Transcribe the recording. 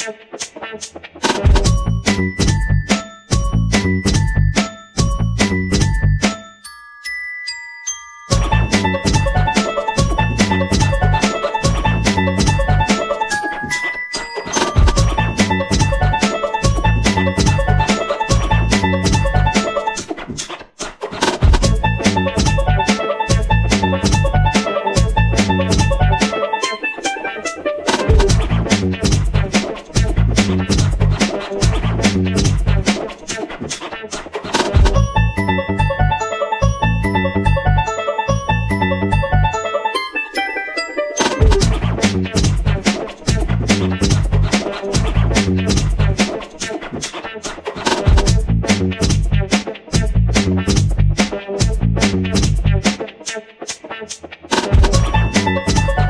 you Thank you.